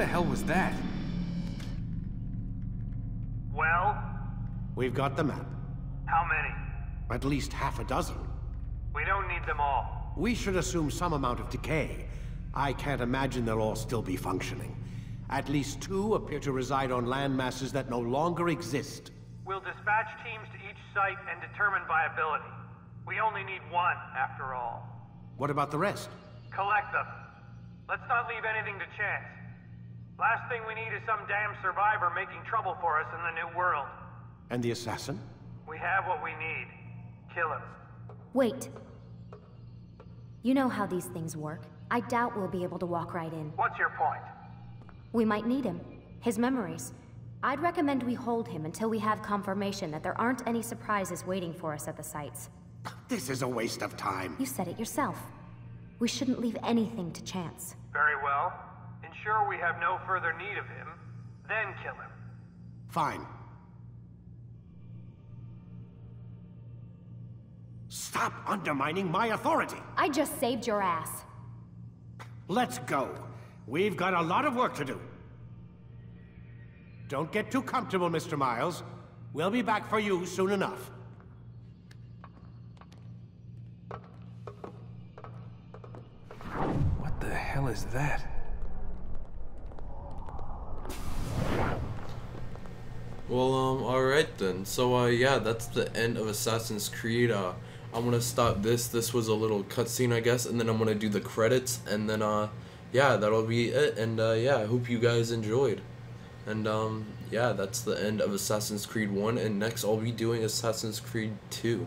the hell was that? Well, We've got the map. how many? At least half a dozen. We don't need them all. We should assume some amount of decay. I can't imagine they'll all still be functioning. At least two appear to reside on land masses that no longer exist. We'll dispatch teams to each site and determine viability. We only need one, after all. What about the rest? Collect them. Let's not leave anything to chance. Last thing we need is some damn survivor making trouble for us in the new world. And the assassin? We have what we need. Kill him. Wait. You know how these things work. I doubt we'll be able to walk right in. What's your point? We might need him. His memories. I'd recommend we hold him until we have confirmation that there aren't any surprises waiting for us at the sites. This is a waste of time. You said it yourself. We shouldn't leave anything to chance. Very well. Ensure we have no further need of him, then kill him. Fine. Stop undermining my authority. I just saved your ass. Let's go. We've got a lot of work to do. Don't get too comfortable, Mr. Miles. We'll be back for you soon enough. What the hell is that? Well, um, alright then. So, uh, yeah, that's the end of Assassin's Creed. Uh, I'm gonna stop this. This was a little cutscene, I guess, and then I'm gonna do the credits, and then, uh, yeah, that'll be it. And, uh, yeah, I hope you guys enjoyed. And, um, yeah, that's the end of Assassin's Creed 1, and next I'll be doing Assassin's Creed 2.